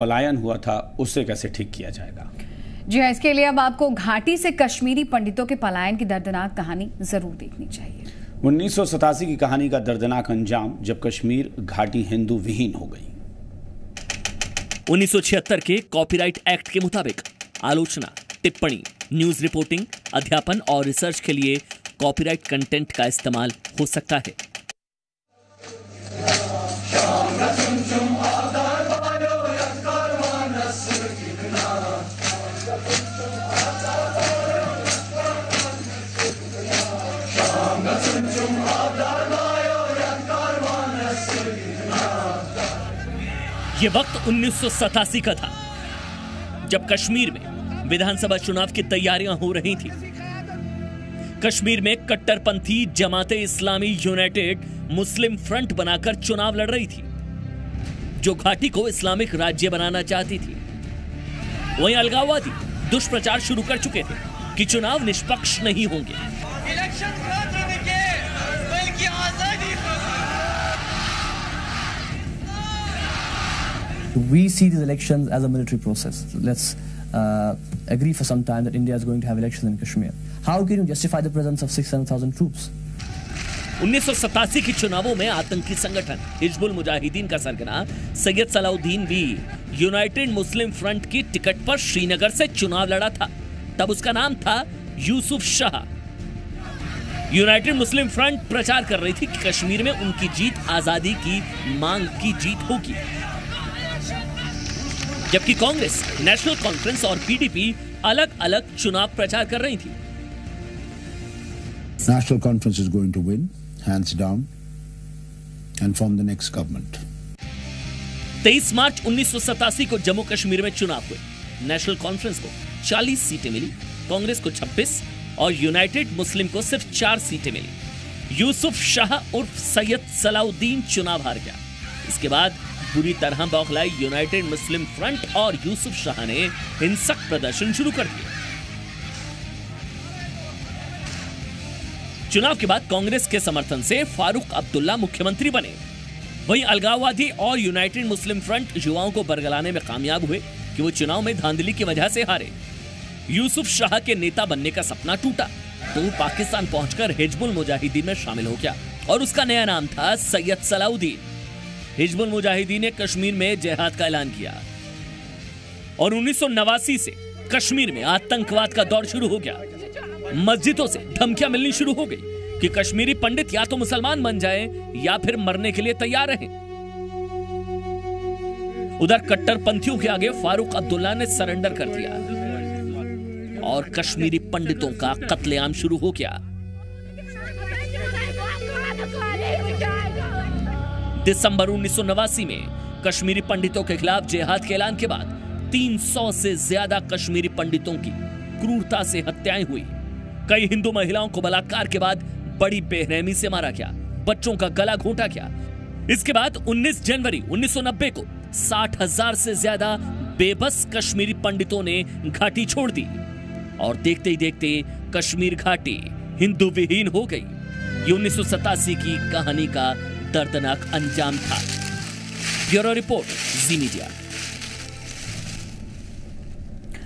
पलायन हुआ था उसे कैसे ठीक किया जाएगा? जी हाँ इसके लिए अब आपको घाटी से कश्मीरी पंडितों के पलायन की दर्दनाक कहानी ज़रूर देखनी चाहिए। उन्नीस की कहानी का दर्दनाक अंजाम जब कश्मीर घाटी हिंदू विहीन हो गई। 1976 के कॉपीराइट एक्ट के मुताबिक आलोचना टिप्पणी न्यूज़ रिपोर्टिंग अध्यापन और रिसर्च के लिए कॉपीराइट कंटेंट का इस्तेमाल हो सकता है। ये वक्त उन्नीस सौ सतासी का था, जब कश्मीर में विधानसभा चुनाव की तैयारियाँ हो रही थी। कश्मीर में कट्टरपंथी जमाते इस्लामी यूनाइटेड मुस्लिम फ्रंट बनाकर चुनाव लड़ रही थी, जो घाटी को इस्लामिक राज्य बनाना चाहती थी। वहीं अलगाववादी दुष्प्रचार शुरू कर चुके थे कि चुनाव निष्पक्ष नहीं होंगे। We see these elections as a military process. Let's uh, agree for some time that India is going to have elections in Kashmir. How can you justify the presence of 600,000 troops? उन्नीस के चुनावों में आतंकी संगठन हिजबुल मुजाहिदीन का सरगना सैयद सलाउद्दीन भी United Muslim Front की टिकट पर श्रीनगर से चुनाव लड़ा था तब उसका नाम था Yusuf Shah United Muslim Front प्रचार कर रही थी कि कश्मीर में उनकी जीत आज़ादी की मांग की जीत होगी जबकि कांग्रेस नेशनल कॉन्फ्रेंस और पीडीपी अलग अलग चुनाव प्रचार कर रही थी। National Conference is going to win, hands down, and form the next government. 23 मार्च उन्नीस सौ सतासी को जम्मू कश्मीर में चुनाव हुए। नेशनल कॉन्फ्रेंस को 40 सीटें मिली कांग्रेस को 26 और यूनाइटेड मुस्लिम को सिर्फ़ चार सीटें मिली। यूसुफ शाह उर्फ़ सैयद सलाउद्दीन चुनाव हार गया। इसके बाद बुरी तरह बौखलाई यूनाइटेड मुस्लिम फ्रंट और यूसुफ शाह ने हिंसक प्रदर्शन शुरू कर दिया। चुनाव के बाद कांग्रेस के समर्थन से फारूक अब्दुल्ला मुख्यमंत्री बने। वहीं अलगाववादी और यूनाइटेड मुस्लिम फ्रंट युवाओं को बरगलाने में कामयाब हुए कि वो चुनाव में धांधली की वजह से हारे। यूसुफ शाह के नेता बनने का सपना टूटा तो वो पाकिस्तान पहुंचकर हिजबुल मुजाहिदीन में शामिल हो गया और उसका नया नाम था सैयद सलाउद्दीन। हिजबुल मुजाहिदीन ने कश्मीर में जिहाद का ऐलान किया। और उन्नीस से कश्मीर में आतंकवाद का दौर शुरू हो गया। मस्जिदों से धमकियाँ मिलनी शुरू हो गई कि कश्मीरी पंडित या तो मुसलमान बन जाए या फिर मरने के लिए तैयार रहे। उधर कट्टरपंथियों के आगे फारूक अब्दुल्ला ने सरेंडर कर दिया। और कश्मीरी पंडितों का कत्लेआम शुरू हो गया। दिसंबर उन्नीस में कश्मीरी पंडितों के खिलाफ जिहाद के ऐलान के बाद 300 से ज़्यादा कश्मीरी पंडितों की क्रूरता से हत्याएँ हुई। कई हिंदू महिलाओं को बलात्कार के बाद बड़ी बेरहमी से मारा गया, बच्चों का गला घोटा गया। इसके बाद 19 जनवरी 1990 को साठ हज़ार से ज़्यादा बेबस कश्मीरी पंडितों ने घाटी छोड़ दी। और देखते ही देखते कश्मीर घाटी हिंदू विहीन हो गई। ये उन्नीस की कहानी का दर्दनाक अंजाम था। Bureau report Zee media.